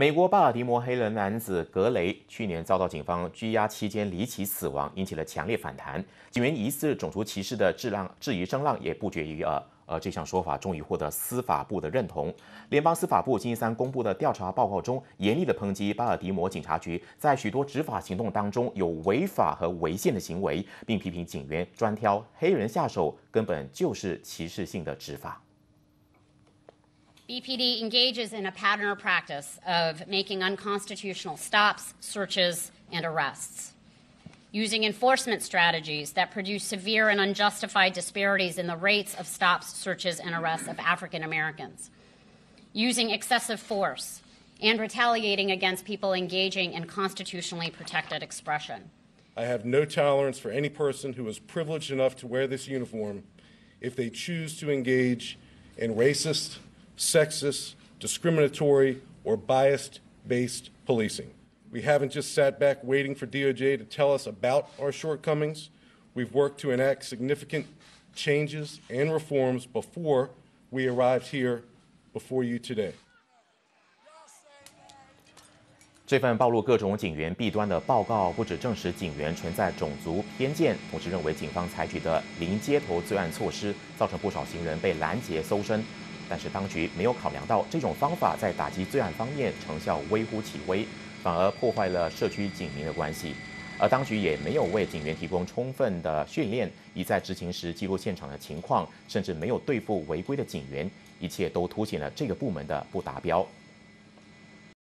美国巴尔的摩黑人男子格雷去年遭到警方拘押期间离奇死亡，引起了强烈反弹。警员疑似种族歧视的质浪质疑声浪也不绝于耳。而这项说法终于获得司法部的认同。联邦司法部星期三公布的调查报告中，严厉的抨击巴尔的摩警察局在许多执法行动当中有违法和违宪的行为，并批评警员专挑黑人下手，根本就是歧视性的执法。BPD engages in a pattern or practice of making unconstitutional stops, searches, and arrests, using enforcement strategies that produce severe and unjustified disparities in the rates of stops, searches, and arrests of African Americans, using excessive force, and retaliating against people engaging in constitutionally protected expression. I have no tolerance for any person who is privileged enough to wear this uniform if they choose to engage in racist, sexist, discriminatory, or bias based policing. We haven't just sat back waiting for DOJ to tell us about our shortcomings. We've worked to enact significant changes and reforms before we arrived here before you today. 这份暴露各种警员弊端的报告，不止证实警员存在种族偏见，同时认为警方采取的零街头罪案措施，造成不少行人被拦截搜身。 但是当局没有考量到这种方法在打击罪案方面成效微乎其微，反而破坏了社区警民的关系。而当局也没有为警员提供充分的训练，以在执勤时记录现场的情况，甚至没有对付违规的警员，一切都凸显了这个部门的不达标。